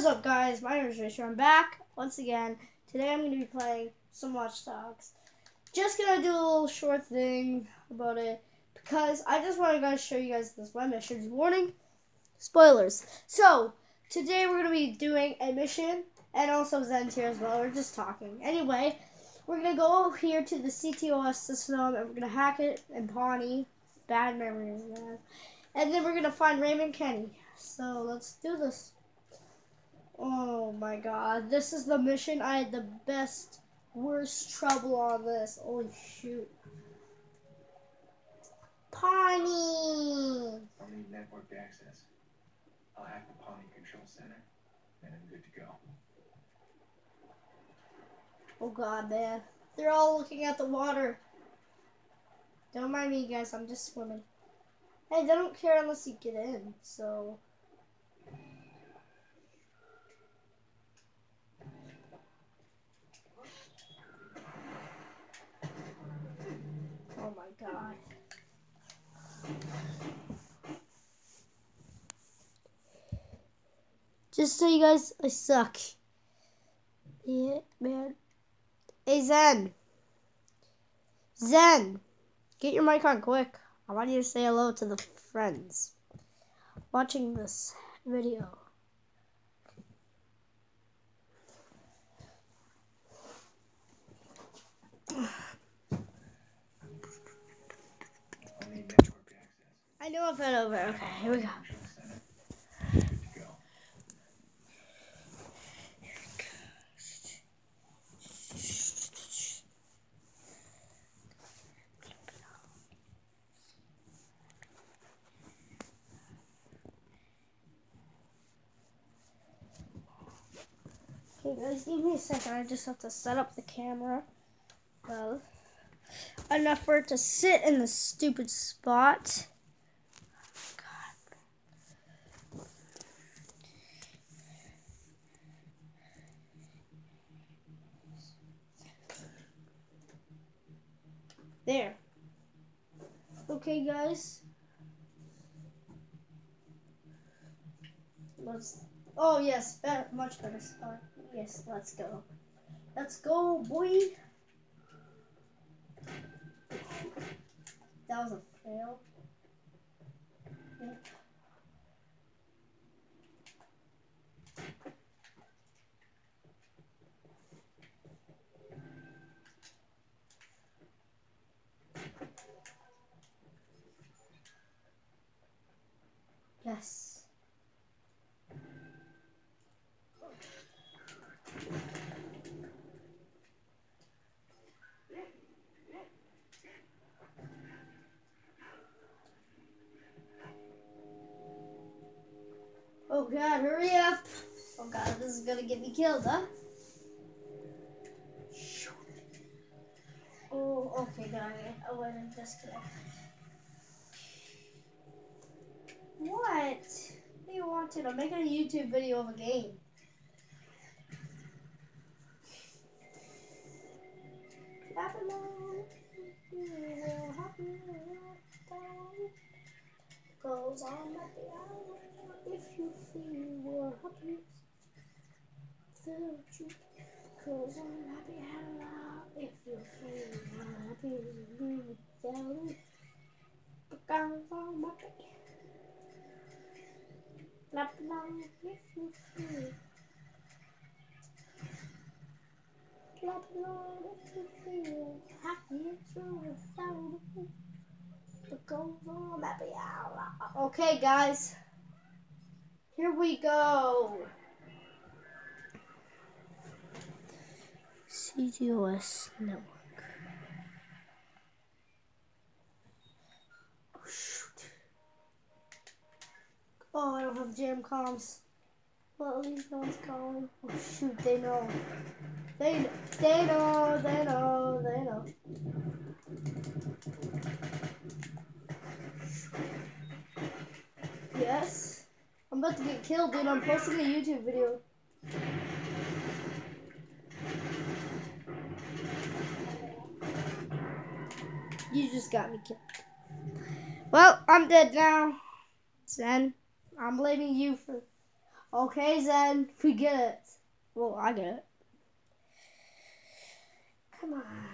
Is up, guys? My name is Rachel. I'm back once again. Today I'm going to be playing some Watch Dogs. Just going to do a little short thing about it because I just want to show you guys this one mission. Warning, spoilers. So, today we're going to be doing a mission and also Zen's here as well. We're just talking. Anyway, we're going to go here to the CTOS system and we're going to hack it and Pawnee. Bad memories, man. And then we're going to find Raymond Kenney. So, let's do this. Oh my god, this is the mission. I had the best, worst trouble on this. Holy shoot. Pawnee! I'll need network access. I'll hack the Pawnee Control Center, and I'm good to go. Oh god, man. They're all looking at the water. Don't mind me, guys. I'm just swimming. Hey, they don't care unless you get in, so... Oh my god. Just so you guys, I suck. Yeah, man. Hey, Zen. Zen. Get your mic on quick. I want you to say hello to the friends watching this video. I know I've been over. Okay, here we go. Control Center, and I'm good to go. Guys, give me a second. I just have to set up the camera. Well, enough for it to sit in the stupid spot. There. Okay, guys. Let's. Oh yes, better, much better spot. Yes, let's go. Let's go, boy. That was a fail. Yes. Oh god, hurry up! Oh god, this is gonna get me killed, huh? Oh, okay, it. I wasn't disconnect. What? They wanted to making a YouTube video of a game. You goes on at the if you feel happy. The truth goes on happy hour if you feel happy. Down. Goes on happy. Clap along if you feel. Clap along if you feel happy true happy hour. Okay, guys. Here we go. CTOS network. Oh, shoot. Oh, I don't have jam comms. Well, at least no one's calling. Oh, shoot, they know. They, they know, they know, they know. Yes. I'm about to get killed, dude. I'm posting a YouTube video. You just got me killed. Well, I'm dead now. Zen, I'm blaming you for Okay, Zen, we get it. Well, I get it. Come on.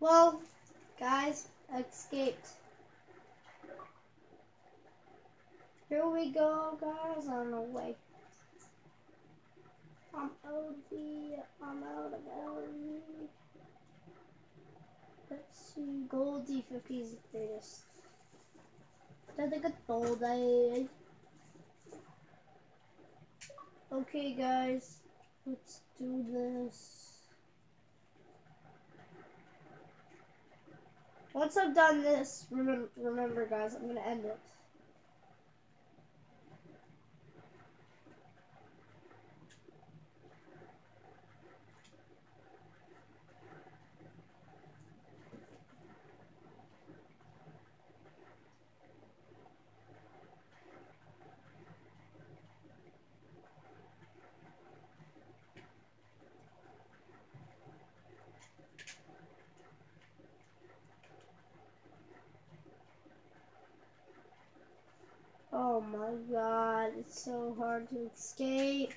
Well, guys, I escaped. Here we go, guys, on the way. I'm OV, I'm out of LV. Let's see, gold D50 is the greatest. I get gold? I... Okay, guys, let's do this. Once I've done this, remember, remember guys, I'm going to end it. Oh my god, it's so hard to escape.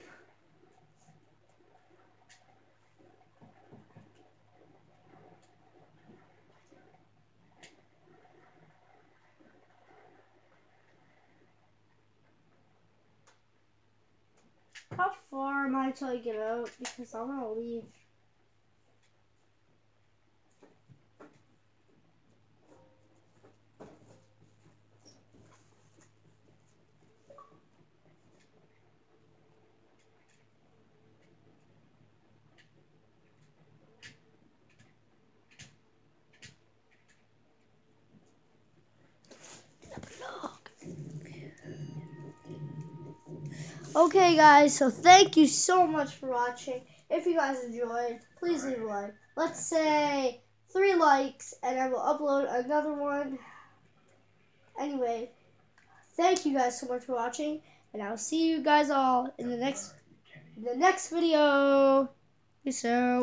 How far am I till I get out? Because I'm gonna leave. Okay, guys, so thank you so much for watching. If you guys enjoyed, please leave a like. Let's say three likes, and I will upload another one. Anyway, thank you guys so much for watching, and I'll see you guys all in the next in the next video. Peace out.